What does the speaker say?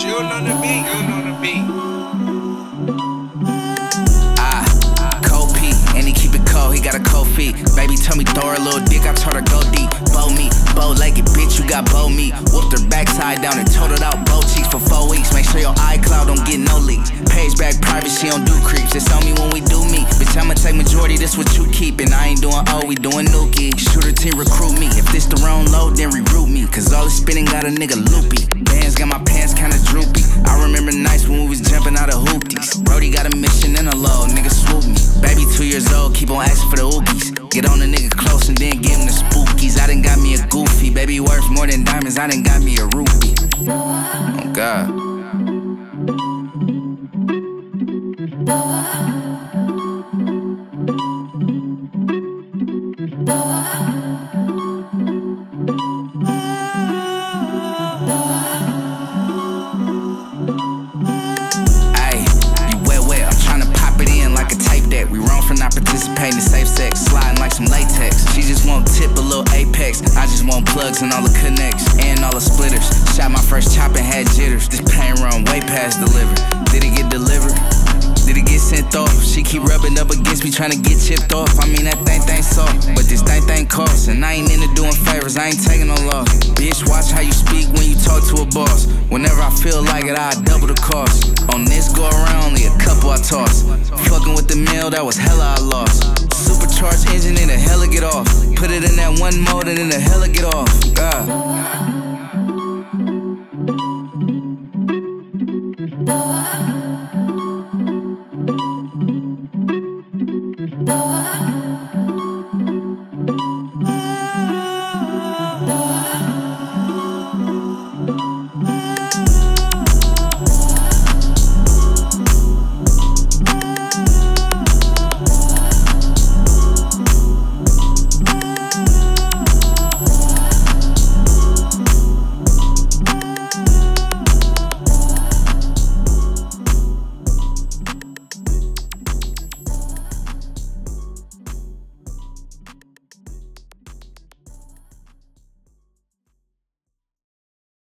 The beat. The beat. Ah, cold and he keep it cold. He got a cold feet. Baby, tell me throw her little dick. I told her go deep. Bow me, bow legged bitch. You got bow me. Whooped her backside down and totaled out bow cheeks for four weeks. Make sure your iCloud don't get no leaks. Page back private, she don't do creeps. It's on me when we do me. Bitch, I'ma take majority. This what you keepin'. I ain't doing all we doing nookie. Shooter team recruit me. If this the wrong load, then reroute me. Cause all this spinning got a nigga loopy. Bands got my jumping out of hoopties. Brody got a mission and a load, nigga swoop me. Baby, two years old, keep on asking for the ookies. Get on a nigga close and then give him the spookies. I done got me a goofy. Baby, worth more than diamonds, I done got me a rupee. Oh, God. Ayy, sex. Sliding like some latex. She just won't tip a little apex. I just want plugs and all the connects and all the splitters. Shot my first chop and had jitters. This pain run way past delivered. Did it get delivered? Did it get sent off? She keep rubbing up against me, trying to get chipped off. I mean, that thing thing soft, but this thing thing costs. And I ain't into doing favors, I ain't taking no loss. Bitch, watch how you speak when you talk to a boss. Whenever I feel like it, I double the cost. On this go around, only a couple I toss. Fucking with the mill, that was hella I lost. Supercharged engine in the hella get off. Put it in that one mode and in the hella get off. God. No.